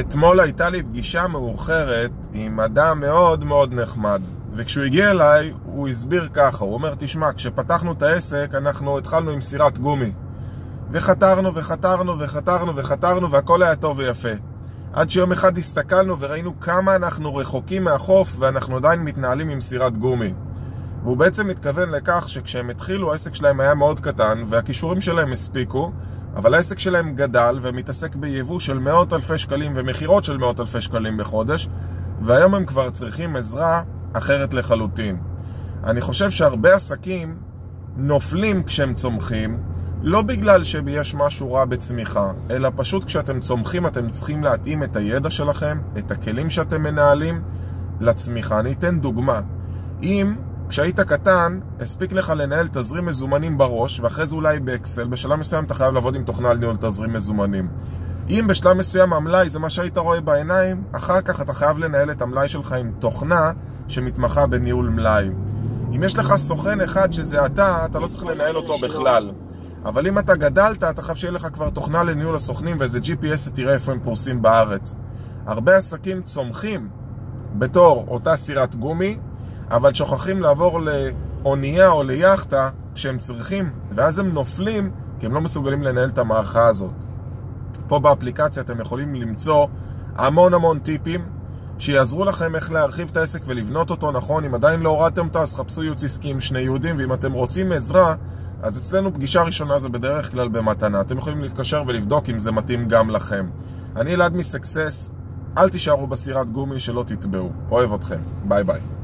אתמול הייתה לי פגישה מאוחרת עם אדם מאוד מאוד נחמד וכשהוא הגיע אליי הוא הסביר ככה, הוא אומר תשמע, כשפתחנו את העסק אנחנו התחלנו עם סירת גומי. וחתרנו וחתרנו וחתרנו וחתרנו והכל היה טוב ויפה. עד שיום אחד הסתכלנו וראינו כמה אנחנו רחוקים מהחוף ואנחנו עדיין מתנהלים עם סירת גומי. והוא בעצם מתכוון לכך שכשהם התחילו העסק שלהם היה מאוד קטן והכישורים שלהם הספיקו אבל העסק שלהם גדל ומתעסק ביבוא של מאות אלפי שקלים ומכירות של מאות אלפי שקלים בחודש והיום הם כבר צריכים עזרה אחרת לחלוטין. אני חושב שהרבה עסקים נופלים כשהם צומחים לא בגלל שיש משהו רע בצמיחה, אלא פשוט כשאתם צומחים אתם צריכים להתאים את הידע שלכם, את הכלים שאתם מנהלים לצמיחה. אני אתן דוגמה. אם כשהיית קטן, הספיק לך לנהל תזרים מזומנים בראש, ואחרי זה אולי באקסל, בשלב מסוים אתה חייב לעבוד עם תוכנה על ניהול תזרים מזומנים. אם בשלב מסוים המלאי זה מה שהיית רואה בעיניים, אחר כך אתה חייב לנהל את המלאי שלך עם תוכנה שמתמחה בניהול מלאי. אם יש לך סוכן אחד שזה אתה, אתה לא צריך לנהל אותו בכלל. אבל אם אתה גדלת, אתה חייב שיהיה לך כבר תוכנה לניהול הסוכנים ואיזה GPS שתראה איפה הם פורסים בארץ. הרבה עסקים צומחים בתור אותה סירת גומי, אבל שוכחים לעבור לאונייה או ליאכטה כשהם צריכים, ואז הם נופלים כי הם לא מסוגלים לנהל את המערכה הזאת. פה באפליקציה אתם יכולים למצוא המון המון טיפים שיעזרו לכם איך להרחיב את העסק ולבנות אותו נכון. אם עדיין לא הורדתם אותו, אז חפשו ייעוץ עסקי עם שני יהודים, ואם אתם רוצים עזרה, אז אצלנו פגישה ראשונה זה בדרך כלל במתנה. אתם יכולים להתקשר ולבדוק אם זה מתאים גם לכם. אני אלעד מסקסס, אל תישארו בסירת גומי שלא תטבעו. אוהב אתכם. ביי ביי.